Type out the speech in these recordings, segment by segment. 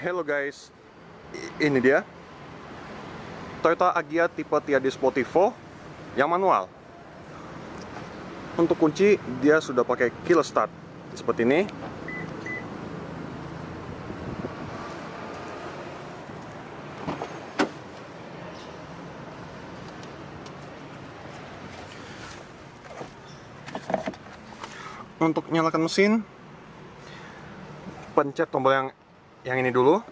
Hello guys, ini dia Toyota Agya tipe Tiade Sportivo yang manual. Untuk kunci dia sudah pakai keyless start seperti ini. Untuk nyalakan mesin, pencet tombol yang yang ini dulu.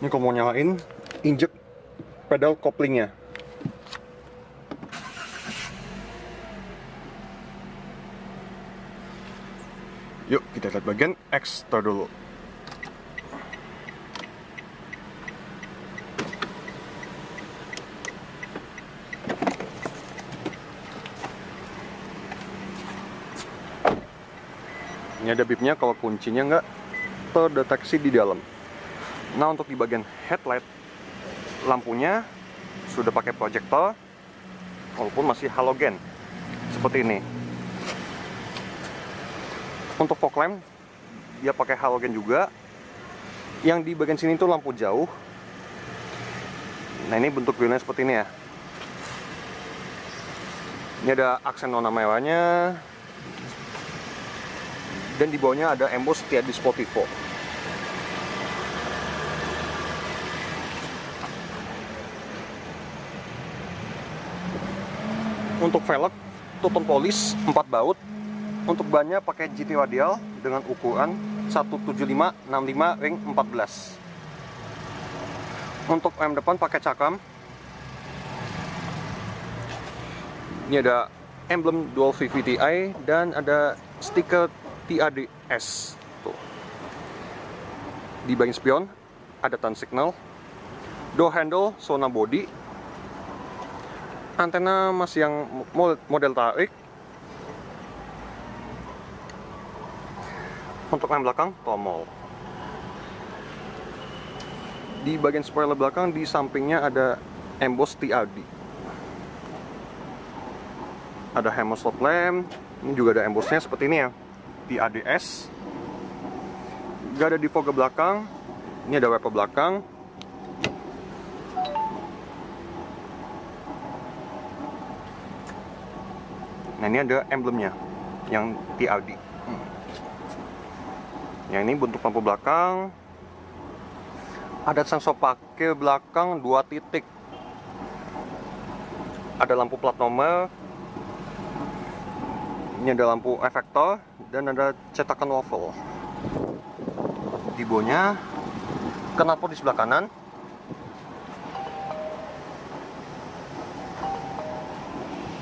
Ini kalau mau nyalain, injek pedal koplingnya. Yuk kita lihat bagian ekstra dulu. Ini ada bibnya kalau kuncinya nggak terdeteksi di dalam. Nah untuk di bagian headlight lampunya sudah pakai proyektor walaupun masih halogen seperti ini. Untuk fog lamp dia pakai halogen juga. Yang di bagian sini itu lampu jauh. Nah ini bentuk grillnya seperti ini ya. Ini ada aksen warna merahnya. Dan di bawahnya ada emboss Tiadi Sportivo. Untuk velg, tutup polis 4 baut untuk bannya pakai GT radial dengan ukuran 17565 ring 14. Untuk rem depan pakai cakram. Ini ada emblem Dual VVTi dan ada stiker TADS. Tuh. Di bagian spion ada turn signal. Door handle Sona body. Antena masih yang model tarik Untuk rem belakang, tomol. Di bagian spoiler belakang, di sampingnya ada emboss TRD. Ada hammer lamp. Ini juga ada embossnya seperti ini ya. TRDS. Gak ada di fog belakang. Ini ada wiper belakang. Nah ini ada emblemnya yang TRD. Yang ini bentuk lampu belakang. Ada sensor parkir belakang dua titik. Ada lampu plat nomor. Ini ada lampu efektor dan ada cetakan waffle. Bawahnya knalpot di sebelah kanan.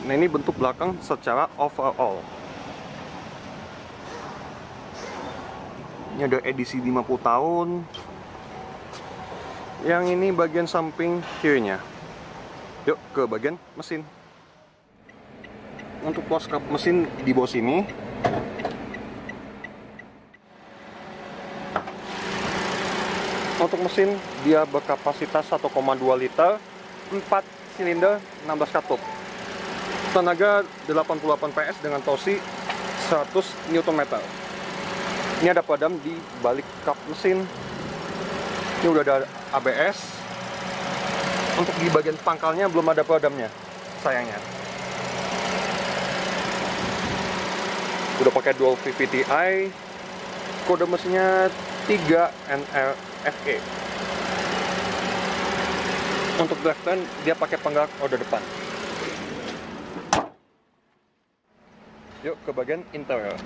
Nah ini bentuk belakang secara overall. Ini ada edisi 50 tahun. Yang ini bagian samping kirinya. Yuk ke bagian mesin. Untuk close cap mesin di bawah sini. Untuk mesin dia berkapasitas 1,2 liter, 4 silinder, 16 katup. Tenaga 88 PS dengan torsi 100 Nm. Ini ada padam di balik kap mesin. Ini udah ada ABS. Untuk di bagian pangkalnya belum ada padamnya, sayangnya. Udah pakai dual VVTi. Kode mesinnya 3 NRFE. Untuk drivetrain dia pakai penggerak roda depan. Yuk ke bagian interior.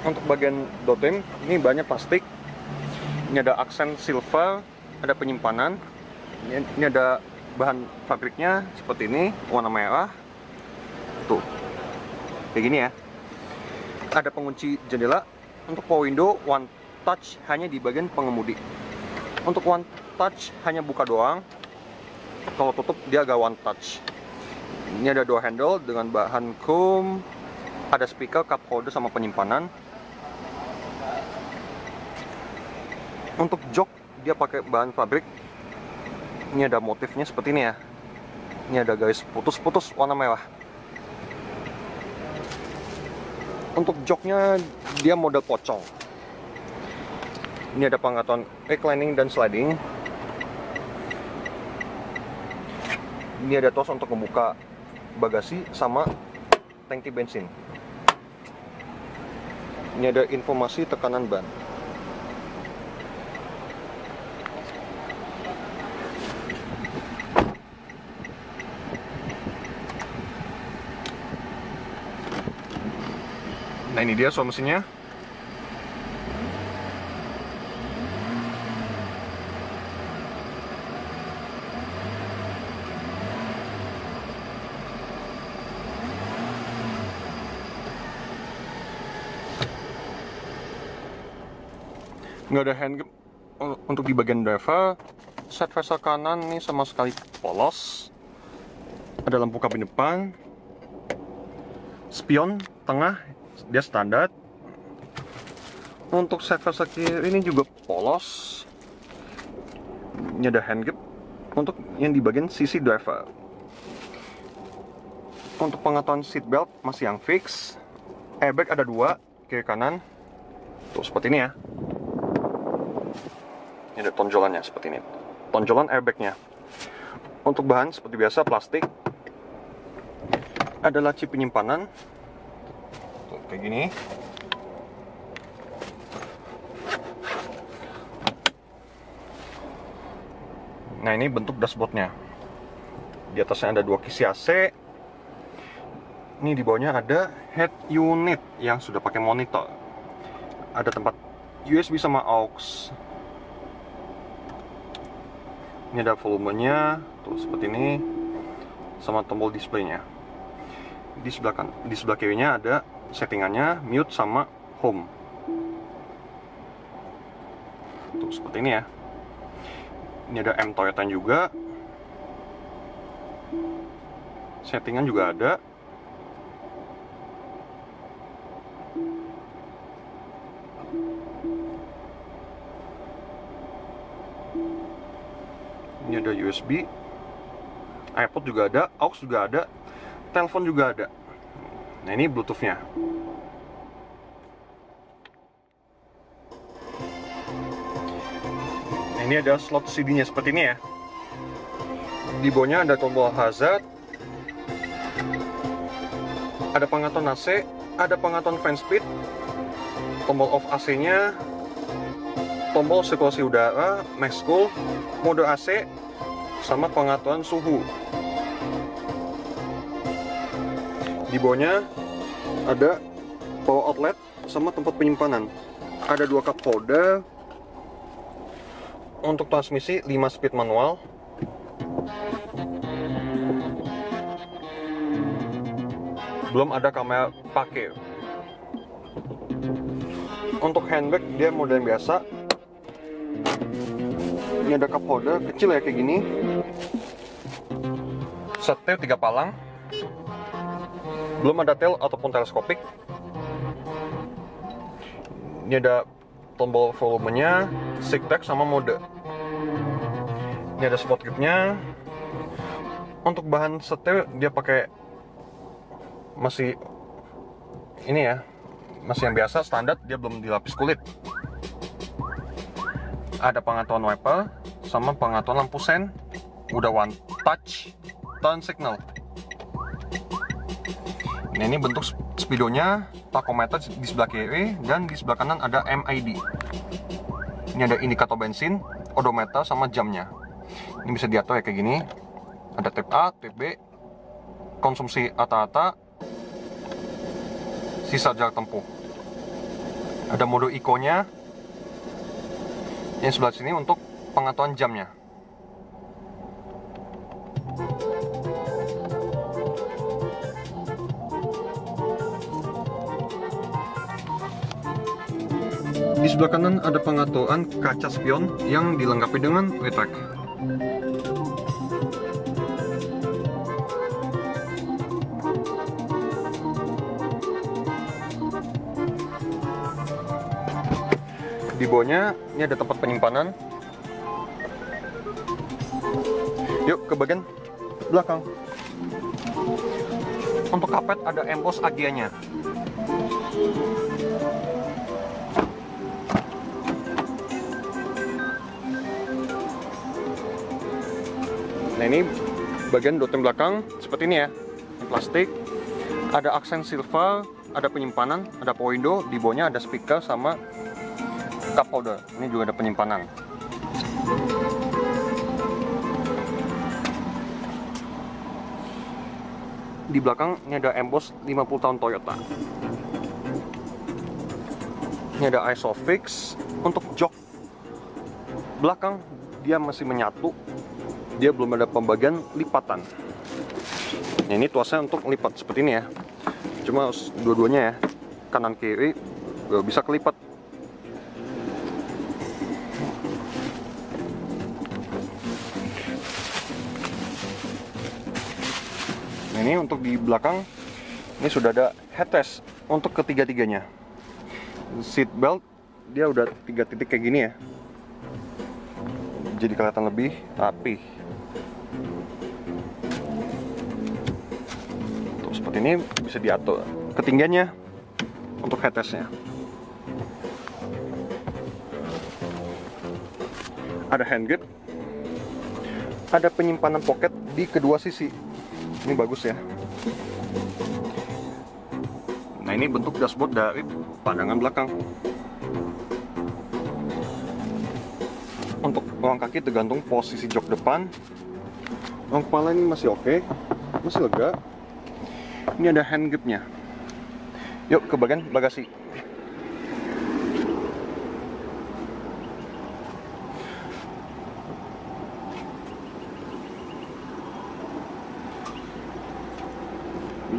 Untuk bagian dotim ini banyak plastik. Ini ada aksen silver, ada penyimpanan. Ini, ini ada bahan fabriknya seperti ini, warna merah. Tuh. Kayak gini ya. Ada pengunci jendela. Untuk power window one touch hanya di bagian pengemudi. Untuk one touch hanya buka doang. Kalau tutup dia agak one touch. Ini ada dua handle dengan bahan chrome, ada speaker, cup holder sama penyimpanan. Untuk jok dia pakai bahan fabrik. Ini ada motifnya seperti ini ya. Ini ada garis putus-putus warna merah. Untuk joknya dia model pocong. Ini ada pengaturan reclining dan sliding. Ini ada tos untuk membuka bagasi sama tangki bensin. Ini ada informasi tekanan ban. Nah ini dia soal mesinnya. nggak ada hand grip untuk di bagian driver. Set vesel kanan ini sama sekali polos. Ada lampu kabin depan. Spion tengah dia standar. Untuk set vesel kiri ini juga polos. Ini ada hand grip untuk yang di bagian sisi driver. Untuk pengetahuan seat belt masih yang fix. Airbag ada dua kiri kanan. Tuh seperti ini ya. Ini ada tonjolannya seperti ini. Tonjolan airbagnya. Untuk bahan seperti biasa plastik. Ada laci penyimpanan kayak gini. Nah ini bentuk dashboardnya. Di atasnya ada dua kisi AC ini di bawahnya ada head unit yang sudah pakai monitor. Ada tempat USB sama aux. Ini ada volumenya tuh seperti ini sama tombol displaynya. Di sebelah kan di sebelah kirinya ada settingannya mute sama home. Tuh seperti ini ya. Ini ada M Toyota juga. Settingan juga ada. Ini ada USB iPod juga ada aux juga ada telepon juga ada nah ini bluetoothnya nah, ini ada slot CD nya seperti ini ya di bawahnya ada tombol hazard ada pengaturan AC ada pengaturan fan speed tombol off AC nya tombol sirkulasi udara, max cool, mode AC, sama pengaturan suhu. Di bawahnya ada power outlet sama tempat penyimpanan. Ada dua cup holder. Untuk transmisi 5 speed manual. Belum ada kamera pakai. Untuk handbag dia model biasa, ini ada cup holder kecil ya kayak gini setir tiga palang belum ada tail ataupun teleskopik. Ini ada tombol volumenya tag sama mode. Ini ada spot gripnya untuk bahan setir dia pakai masih ini ya masih yang biasa standar dia belum dilapis kulit. Ada pengaturan wiper sama pengaturan lampu sen. Udah one touch turn signal nah ini bentuk speedonya tachometer di sebelah kiri dan di sebelah kanan ada MID ini ada indikator bensin odometer sama jamnya. Ini bisa diatur ya kayak gini. Ada tip A, tip B konsumsi rata-rata sisa jarak tempuh. Ada mode eco nya yang sebelah sini untuk pengetahuan jamnya sebelah kanan ada pengaturan kaca spion yang dilengkapi dengan retak. Di bawahnya ini ada tempat penyimpanan. Yuk ke bagian belakang. Untuk kapet ada emboss agianya. Nah ini bagian dotem belakang seperti ini ya, plastik. Ada aksen silver, ada penyimpanan, ada power window, di bawahnya ada speaker sama cup holder. Ini juga ada penyimpanan. Di belakang ini ada emboss 50 tahun Toyota. Ini ada isofix untuk jok belakang dia masih menyatu dia belum ada pembagian lipatan. Nah, ini tuasnya untuk lipat seperti ini ya. Cuma dua-duanya ya. Kanan kiri bisa kelipat. Nah, ini untuk di belakang ini sudah ada headrest untuk ketiga-tiganya. Seat belt dia udah tiga titik kayak gini ya. Jadi kelihatan lebih rapi Seperti ini bisa diatur ketinggiannya untuk headrestnya ada hand grip ada penyimpanan pocket di kedua sisi. Ini bagus ya. Nah ini bentuk dashboard dari pandangan belakang. Untuk ruang kaki tergantung posisi jok depan. Ruang kepala ini masih oke okay. masih lega ini ada hand gripnya yuk ke bagian bagasi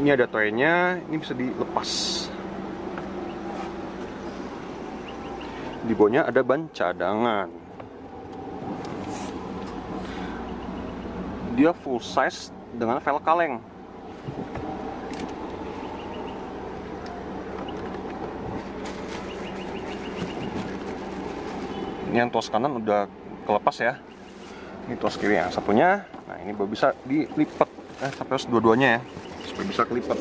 ini ada traynya ini bisa dilepas. Di bawahnya ada ban cadangan. Dia full size dengan velg kaleng ini yang tuas kanan udah kelepas ya. Ini tuas kiri yang satunya. Nah ini baru bisa dilipat eh tapi harus dua-duanya ya supaya bisa kelipat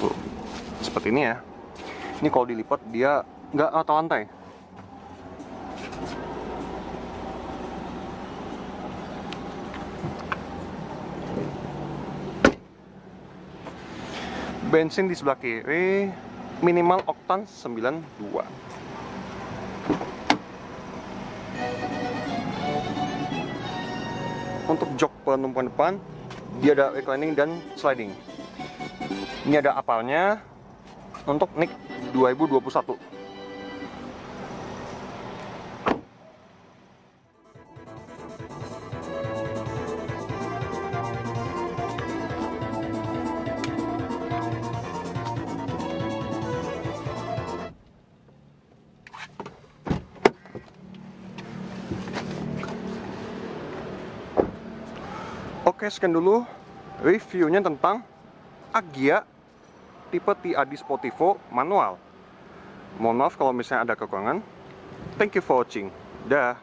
Tuh, seperti ini ya. Ini kalau dilipat dia nggak rata lantai bensin di sebelah kiri minimal oktan 92 untuk jok penumpuan depan dia ada reclining dan sliding. Ini ada apalnya untuk NIK 2021 Oke, sekian dulu reviewnya tentang Agia tipe TAD Sportivo manual. Mohon maaf kalau misalnya ada kekurangan. Thank you for watching. Dah.